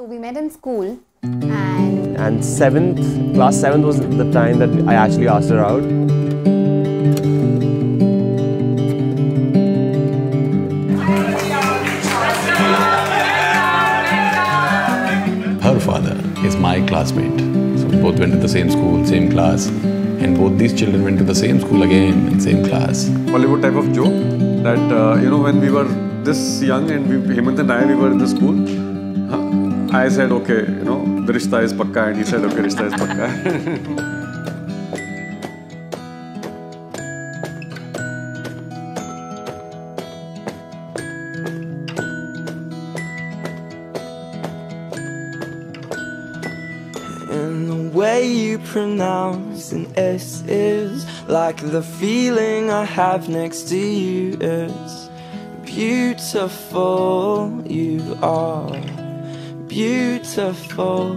So we met in school and And seventh, class seventh was the time that I actually asked her out. Her father is my classmate. So we both went to the same school, same class. And both these children went to the same school again, in same class. Bollywood type of joke that uh, you know when we were this young and we, Hemant and I we were in the school. I said okay, you know the rishta is pakka, and he said okay, rishta is pakka. And the way you pronounce an S is like the feeling I have next to you. It's beautiful, you are beautiful.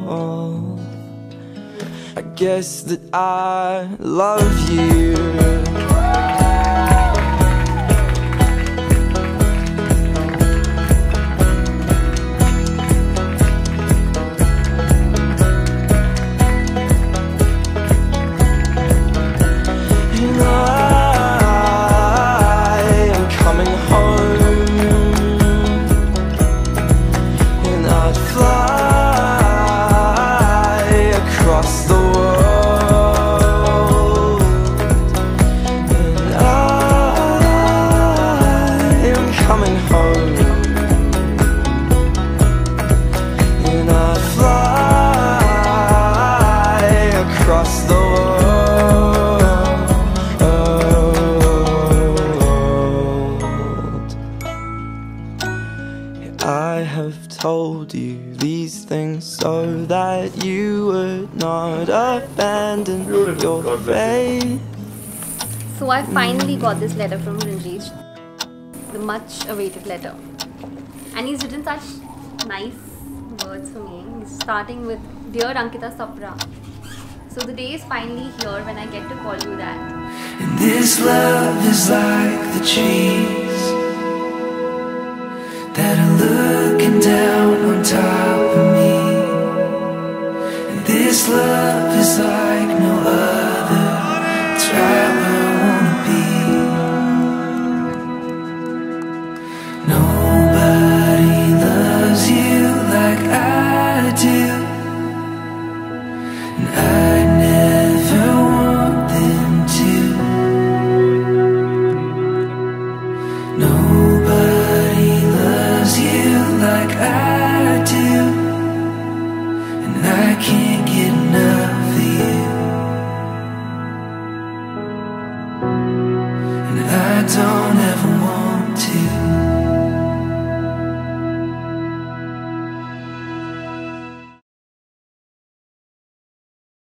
I guess that I love you. I have told you these things so that you would not abandon your faith. so I finally got this letter from Ranjit, the much awaited letter. And he's written such nice words for me. He's starting with Dear Ankita Sapra. So the day is finally here when I get to call you that. And this love is like the trees down on top of me. And this love is like no other. It's I wanna be. Nobody loves you like I do. And I I don't ever want to.